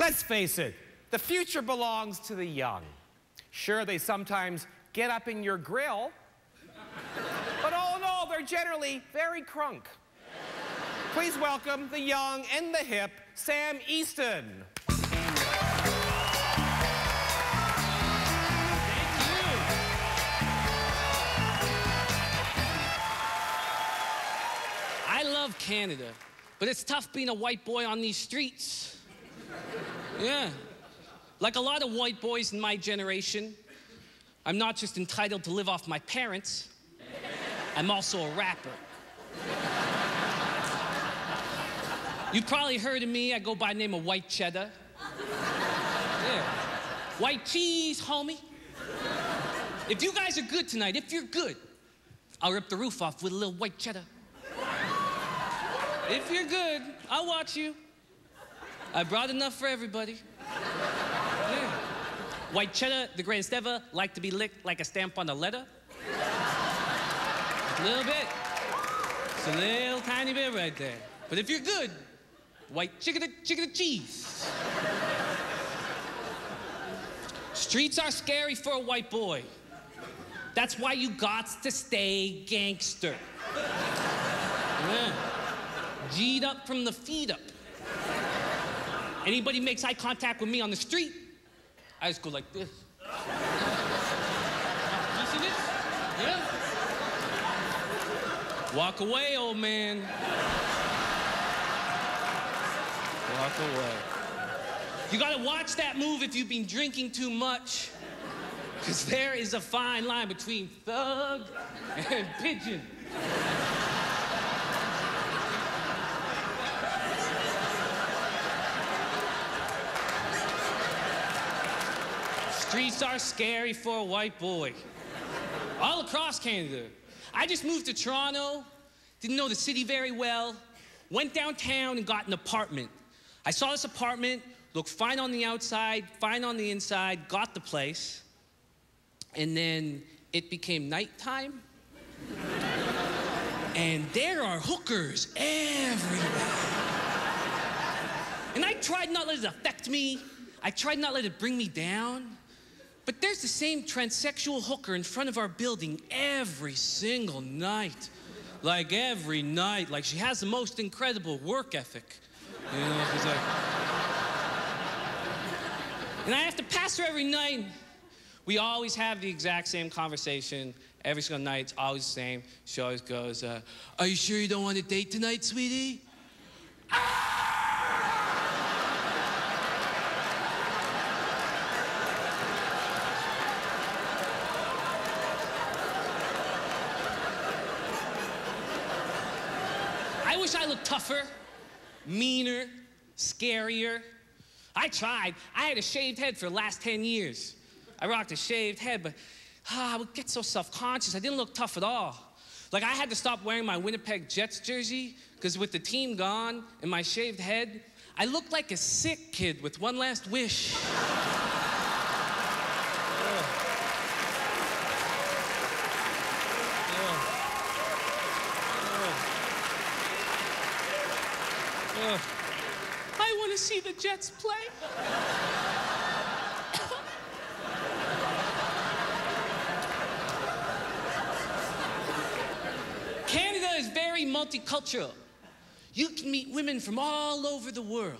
Let's face it, the future belongs to the young. Sure, they sometimes get up in your grill, but all in all, they're generally very crunk. Please welcome the young and the hip, Sam Easton. I love Canada, but it's tough being a white boy on these streets. Yeah. Like a lot of white boys in my generation, I'm not just entitled to live off my parents, I'm also a rapper. You probably heard of me. I go by the name of White Cheddar. Yeah. White cheese, homie. If you guys are good tonight, if you're good, I'll rip the roof off with a little white cheddar. If you're good, I'll watch you. I brought enough for everybody. Yeah. White cheddar, the greatest ever, like to be licked like a stamp on a letter. a little bit. It's a little tiny bit right there. But if you're good, white chicken chicken cheese. Streets are scary for a white boy. That's why you got to stay gangster. Yeah. G'd up from the feet up. Anybody makes eye contact with me on the street, I just go like this. you see this? Yeah. Walk away, old man. Walk away. You gotta watch that move if you've been drinking too much. Because there is a fine line between thug and pigeon. Streets are scary for a white boy. All across Canada. I just moved to Toronto, didn't know the city very well, went downtown and got an apartment. I saw this apartment, looked fine on the outside, fine on the inside, got the place, and then it became nighttime. and there are hookers everywhere. And I tried not let it affect me. I tried not let it bring me down. But there's the same transsexual hooker in front of our building every single night. Like every night. Like she has the most incredible work ethic. You know, she's like. And I have to pass her every night. We always have the exact same conversation. Every single night, it's always the same. She always goes, uh, Are you sure you don't want to date tonight, sweetie? I wish I looked tougher, meaner, scarier. I tried. I had a shaved head for the last 10 years. I rocked a shaved head, but ah, I would get so self conscious. I didn't look tough at all. Like, I had to stop wearing my Winnipeg Jets jersey because with the team gone and my shaved head, I looked like a sick kid with one last wish. I want to see the Jets play. Canada is very multicultural. You can meet women from all over the world.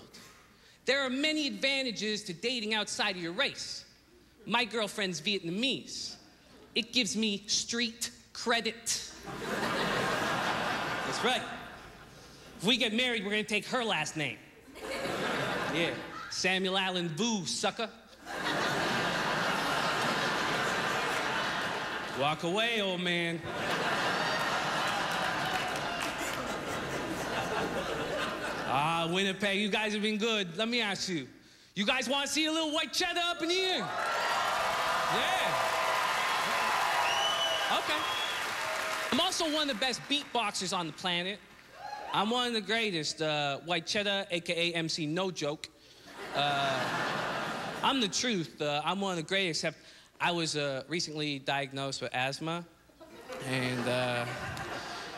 There are many advantages to dating outside of your race. My girlfriend's Vietnamese. It gives me street credit. That's right. If we get married, we're gonna take her last name. Yeah, Samuel Allen Vu, sucker. Walk away, old man. Ah, Winnipeg, you guys have been good. Let me ask you. You guys want to see a little white cheddar up in here? Yeah. Okay. I'm also one of the best beatboxers on the planet. I'm one of the greatest. Uh, white cheddar, aka MC No Joke. Uh, I'm the truth. Uh, I'm one of the greatest. Except I was uh, recently diagnosed with asthma, and uh,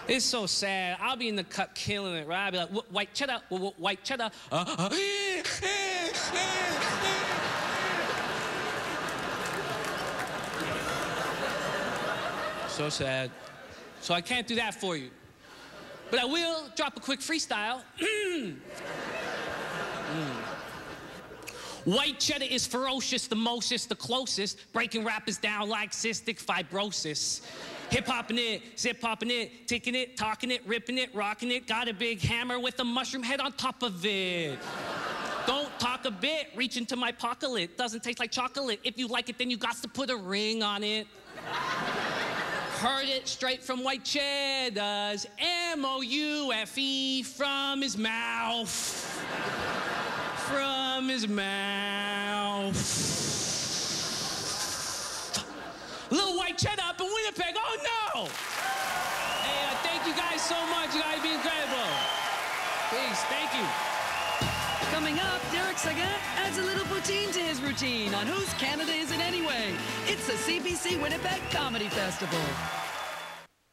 It's so sad. I'll be in the cut killing it, right? I'll be like, white cheddar, wh- wh- white cheddar. Uh, uh, so sad. So I can't do that for you. But I will drop a quick freestyle. Mm. White cheddar is ferocious, the mostest, the closest, breaking rappers down like cystic fibrosis. Hip hopping it, zip popping it, ticking it, talking it, ripping it, rocking it. Got a big hammer with a mushroom head on top of it. Don't talk a bit, reach into my pocket. Doesn't taste like chocolate. If you like it, then you got to put a ring on it. Heard it straight from White Cheddar's M O U F E from his mouth from his mouth. Little white cheddar up in Winnipeg. Oh no! Hey, uh, thank you guys so much. You guys be incredible. Peace. Thank you. Coming up, Derek Seguin adds a little poutine to his routine on Whose Canada Is It Anyway? It's the CBC Winnipeg Comedy Festival.